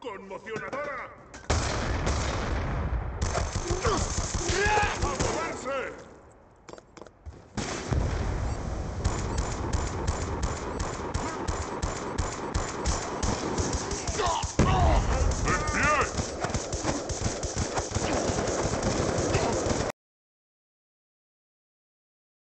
¡Conmocionadora!